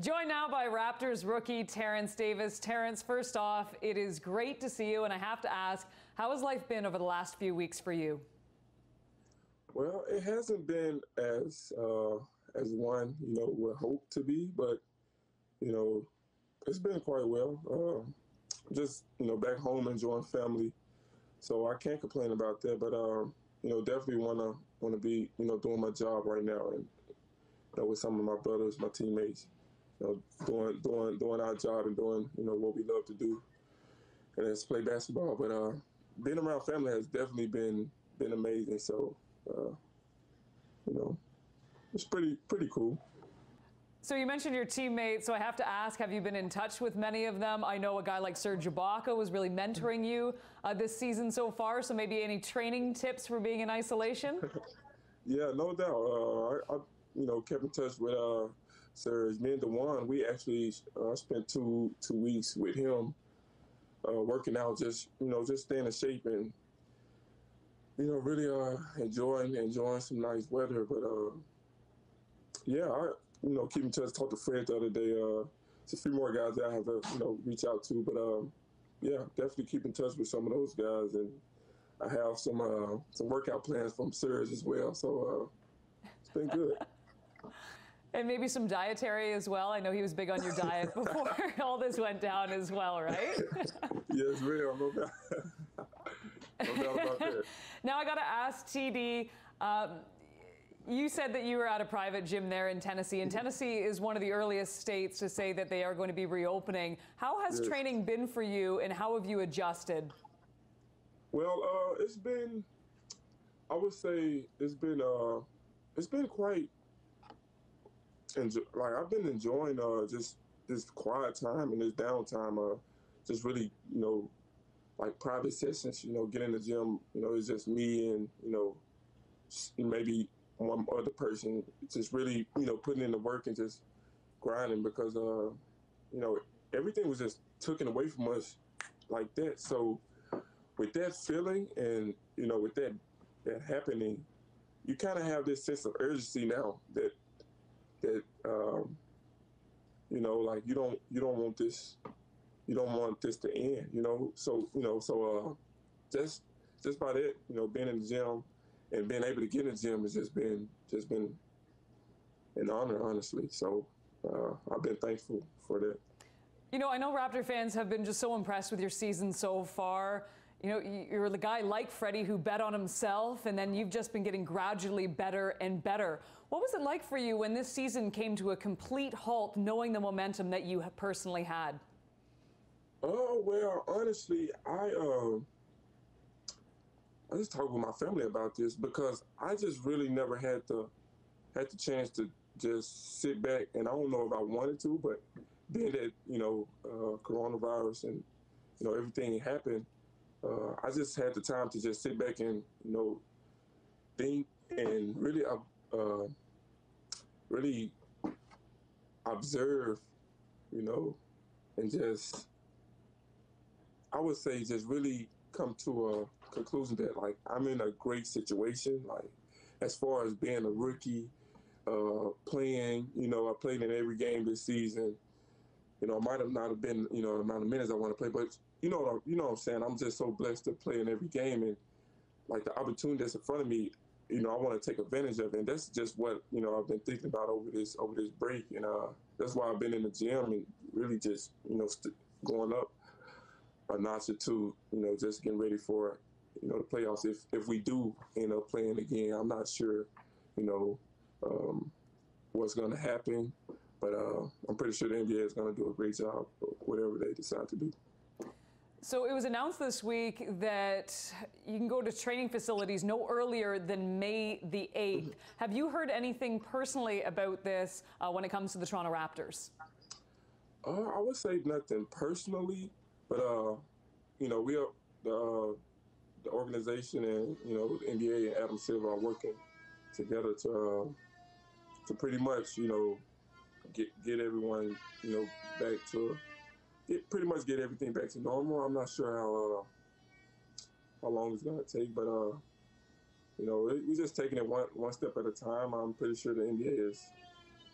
Joined now by Raptors rookie Terence Davis. Terence, first off, it is great to see you, and I have to ask, how has life been over the last few weeks for you? Well, it hasn't been as uh, as one you know would hope to be, but you know it's been quite well. Uh, just you know back home enjoying family, so I can't complain about that. But um, you know definitely wanna wanna be you know doing my job right now and you know with some of my brothers, my teammates know, doing doing doing our job and doing you know what we love to do, and that's play basketball. But uh, being around family has definitely been been amazing. So uh, you know, it's pretty pretty cool. So you mentioned your teammates. So I have to ask: Have you been in touch with many of them? I know a guy like Serge Ibaka was really mentoring you uh, this season so far. So maybe any training tips for being in isolation? yeah, no doubt. Uh, I, I, you know, kept in touch with uh, Serge. Me and Dewan, we actually uh, spent two two weeks with him, uh, working out, just you know, just staying in shape and you know, really uh, enjoying enjoying some nice weather. But uh, yeah, I you know keep in touch. Talked to Fred the other day. Uh, there's a few more guys that I have to you know reach out to, but um, yeah, definitely keep in touch with some of those guys, and I have some uh, some workout plans from Serge as well. So uh, it's been good. And maybe some dietary as well. I know he was big on your diet before all this went down as well, right? yes, real. No doubt. no doubt about that. now I got to ask TD. Um, you said that you were at a private gym there in Tennessee, and Tennessee is one of the earliest states to say that they are going to be reopening. How has yes. training been for you, and how have you adjusted? Well, uh, it's been, I would say, it's been, uh, it's been quite enjoy, like I've been enjoying uh, just this quiet time and this downtime. Uh, just really, you know, like private sessions. You know, get in the gym. You know, it's just me and you know, maybe one other person. Just really, you know, putting in the work and just grinding because uh, you know, everything was just taken away from us like that. So with that feeling and you know, with that that happening, you kind of have this sense of urgency now that um, you know, like you don't you don't want this you don't want this to end, you know. So you know, so uh, just just about it, you know, being in the gym and being able to get in the gym has just been just been an honor, honestly. So uh, I've been thankful for that. You know, I know Raptor fans have been just so impressed with your season so far. You know, you're the guy like Freddie who bet on himself, and then you've just been getting gradually better and better. What was it like for you when this season came to a complete halt, knowing the momentum that you personally had? Oh well, honestly, I um, I just talked with my family about this because I just really never had the had the chance to just sit back, and I don't know if I wanted to, but being that you know uh, coronavirus and you know everything happened uh, I just had the time to just sit back and you know think and really uh, really observe, you know, and just I would say just really come to a conclusion that like I'm in a great situation. Like as far as being a rookie, uh, playing, you know, I played in every game this season. You know, I might have not have been, you know, the amount of minutes I want to play, but you know you know what I'm saying. I'm just so blessed to play in every game, and like the opportunity that's in front of me, you know, I want to take advantage of it. And that's just what you know I've been thinking about over this over this break, and uh, that's why I've been in the gym and really just you know st- going up a notch or two, you know, just getting ready for you know the playoffs. If if we do end up playing again, I'm not sure, you know, um, what's going to happen, but uh, I'm pretty sure the NBA is going to do a great job, whatever they decide to do. So it was announced this week that you can go to training facilities no earlier than May the 8th. Have you heard anything personally about this uh, when it comes to the Toronto Raptors? Uh, I would say nothing personally, but uh, you know we are the uh, the organization and you know the NBA and Adam Silver are working together to uh, to pretty much you know get get everyone you know back to get pretty much get everything back to normal. I'm not sure how uh, how long it's gonna take, but uh, you know, we're just taking it one one step at a time. I'm pretty sure the NBA is,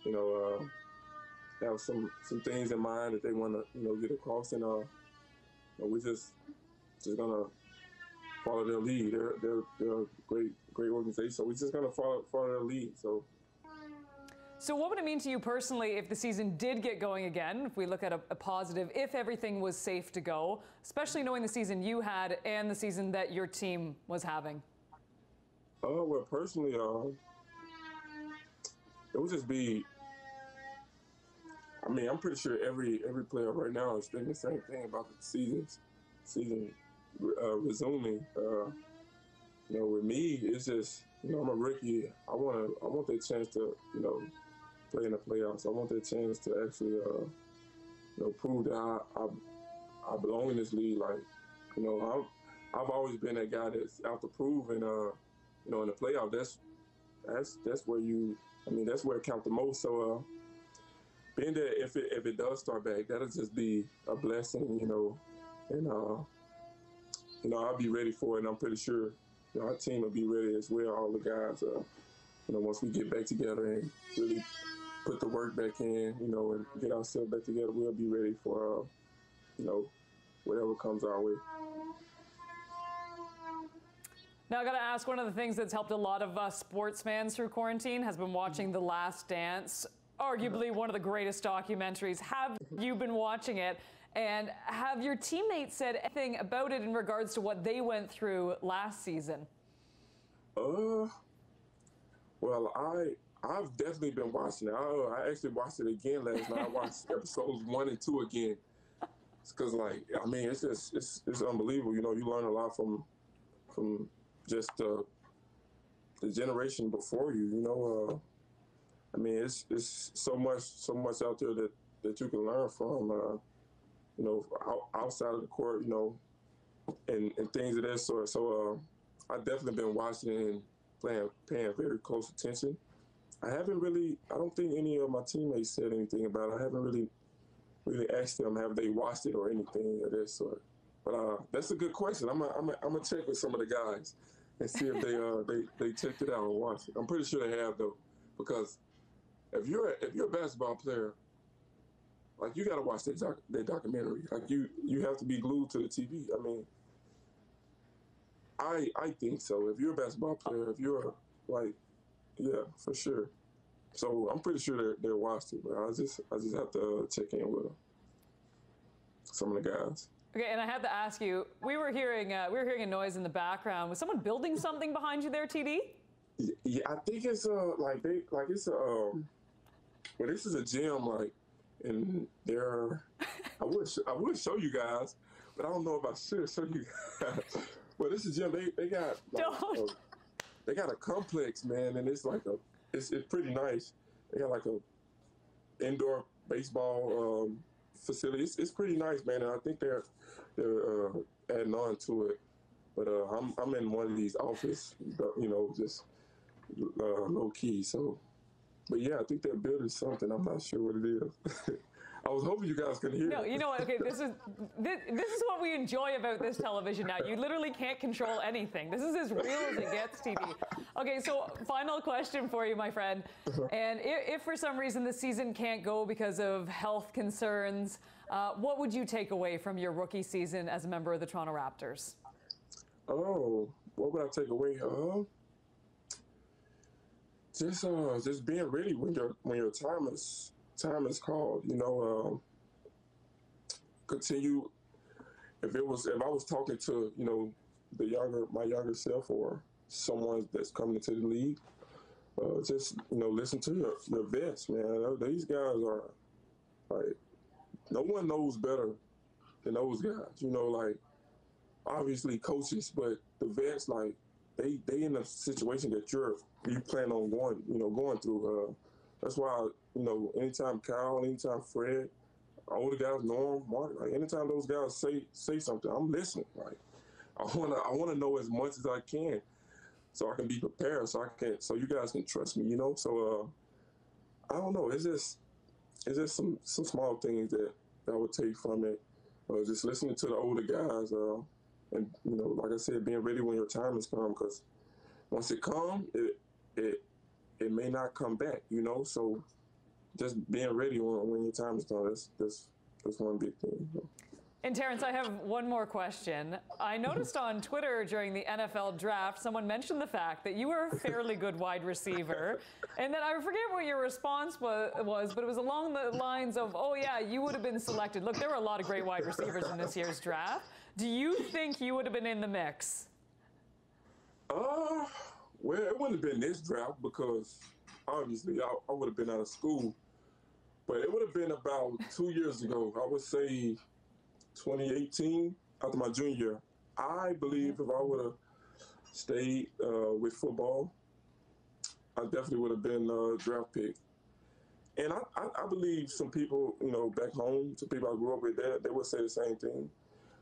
you know, uh, have some some things in mind that they want to you know get across, and uh, you know, we just just gonna follow their lead. They're they're they're a great great organization, so we're just gonna follow follow their lead. So. So, what would it mean to you personally if the season did get going again? If we look at a, a, positive, if everything was safe to go, especially knowing the season you had and the season that your team was having? Oh, well, personally, uh, it would just be. I mean, I'm pretty sure every every player right now is thinking the same thing about the seasons, season uh, resuming. Uh, you know, with me, it's just you know I'm a rookie. I want to I want the chance to you know play in the playoffs. I want that chance to actually, uh, you know, prove that I, I, I belong in this league. Like, you know, I've, I've always been that guy that's out to prove, and uh, you know, in the playoff, that's that's that's where you. I mean, that's where it counts the most. So, uh, being that if it if it does start back, that'll just be a blessing, you know, and uh, you know, I'll be ready for it. And I'm pretty sure you know, our team will be ready as well. All the guys, uh, you know, once we get back together and really put the work back in, you know, and get ourselves back together, we'll be ready for, uh, you know, whatever comes our way. Now, I got to ask one of the things that's helped a lot of us sports fans through quarantine has been watching The Last Dance, arguably one of the greatest documentaries. Have you been watching it? And have your teammates said anything about it in regards to what they went through last season? Uh, well, I I've definitely been watching it. I, I actually watched it again last night. I watched episodes one and two again. Because like I mean, it's just it's it's unbelievable. You know, you learn a lot from from just uh, the generation before you. You know, uh, I mean, it's it's so much so much out there that that you can learn from. Uh, you know, outside of the court. You know, and and things of that sort. So uh, I've definitely been watching and paying paying very close attention. I haven't really. I don't think any of my teammates said anything about it. I haven't really, really asked them have they watched it or anything of that sort. But uh, that's a good question. I'm gonna I'm gonna check with some of the guys and see if they uh they they checked it out and watched it. I'm pretty sure they have though, because if you're a, if you're a basketball player, like you got to watch that doc, that documentary. Like you you have to be glued to the TV. I mean, I I think so. If you're a basketball player, if you're like yeah, for sure. So I'm pretty sure they're they're watched it, but I just I just have to check in with them. Some of the guys. Okay, and I had to ask you. We were hearing uh, we were hearing a noise in the background. Was someone building something behind you there, TD? Yeah, I think it's uh like they like it's a um, well this is a gym like, and there. I would I would show you guys, but I don't know if I should show you guys. but this is gym. They they got like, don't they got a complex, man, and it's like a it's it's pretty nice. They got like a indoor baseball um, facility. It's, it's pretty nice, man, and I think they're they're uh, adding on to it. But uh, I'm I'm in one of these office, you know, just uh, low key. So, but yeah, I think they're building something. I'm not sure what it is. I was hoping you guys could hear. No, you know what? Okay, this is this, this is what we enjoy about this television now. You literally can't control anything. This is as real as it gets, TV. Okay, so final question for you, my friend. And if, if for some reason the season can't go because of health concerns, uh, what would you take away from your rookie season as a member of the Toronto Raptors? Oh, what would I take away? Uh, just uh, just being ready when your when your time is time is called. You know, um, continue. If it was, if I was talking to, you know, the younger, my younger self, or someone that's coming into the league, uh, just you know, listen to your your vets, man. These guys are like, no one knows better than those guys. You know, like obviously coaches, but the vets, like they they in a situation that you're you plan on going, you know, going through. Uh, that's why, you know, anytime Kyle, anytime Fred, older guys, Norm, Mark, like anytime those guys say say something, I'm listening. Like I wanna I wanna know as much as I can so I can be prepared so I can so you guys can trust me, you know? So uh I don't know, it's just it's just some some small things that, that I would take from it. Uh, just listening to the older guys, uh, and you know, like I said, being ready when your time has come, because once it comes, it it it may not come back, you know. So just being ready when, when your time is done. That's that's that's one big thing. And Terence, I have one more question. I noticed on Twitter during the NFL draft, someone mentioned the fact that you were a fairly good wide receiver, and then I forget what your response was, but it was along the lines of, "Oh yeah, you would have been selected." Look, there were a lot of great wide receivers in this year's draft. Do you think you would have been in the mix? Uh, well, it wouldn't have been this draft because obviously I, I would have been out of school. But it would have been about two years ago. I would say 2018, after my junior year. I believe if I would have stayed uh, with football, I definitely would have been a draft pick. And I, I, I, believe some people, you know, back home, some people I grew up with, they, they would say the same thing.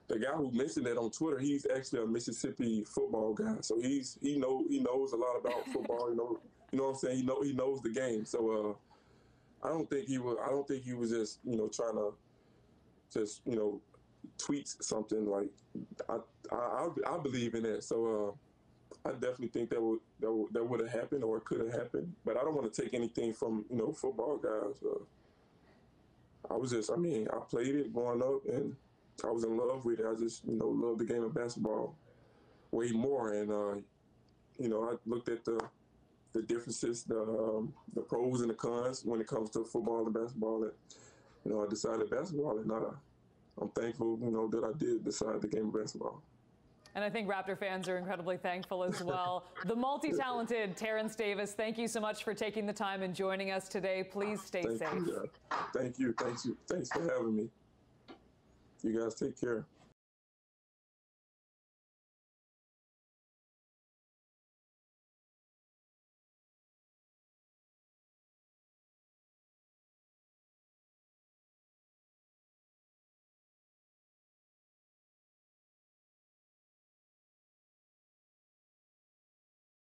The guy who mentioned that on Twitter, he's actually a Mississippi football guy, so he's he know he knows a lot about football. You know, you know what I'm saying? He know he knows the game. So uh, I don't think he was. I don't think he was just you know trying to just you know tweets something like I I, I believe in it. So uh, I definitely think that would that would, that would have happened or could have happened. But I don't want to take anything from you know football guys. Uh, I was just I mean I played it growing up and I was in love with it. I just you know loved the game of basketball way more and uh, you know I looked at the the differences, the um, the pros and the cons when it comes to football and basketball. And you know I decided basketball and not a I'm thankful, you know, that I did decide the game of basketball. And I think Raptor fans are incredibly thankful as well. the multi-talented Terence Davis, thank you so much for taking the time and joining us today. Please stay thank safe. You, Thank you. Thanks you. Thanks for having me. You guys take care.